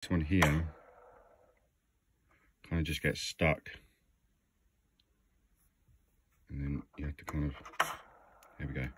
This one here kind of just gets stuck. And then you have to kind of, here we go.